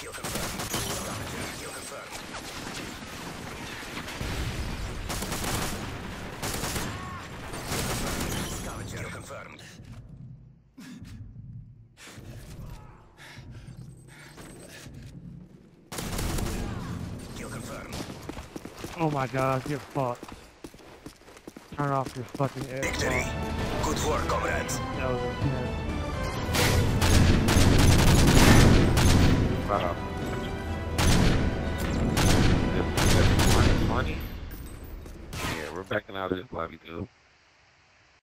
Kill confirmed. Damage kill confirmed. Kill confirmed. Confirmed. Oh my god, you're fucked. Turn off your fucking air. Victory. Good work, comrades. No. Wow. This is money, money. Yeah, we're backing out of this lobby, dude.